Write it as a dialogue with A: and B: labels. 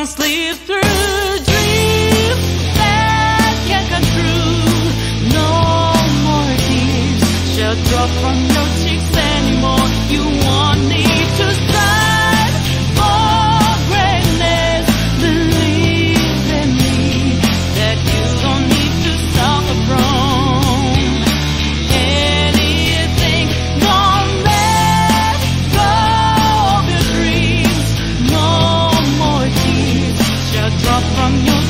A: don't sleep through dreams that can't come true. No more tears shall drop from your cheeks anymore. You want me. from your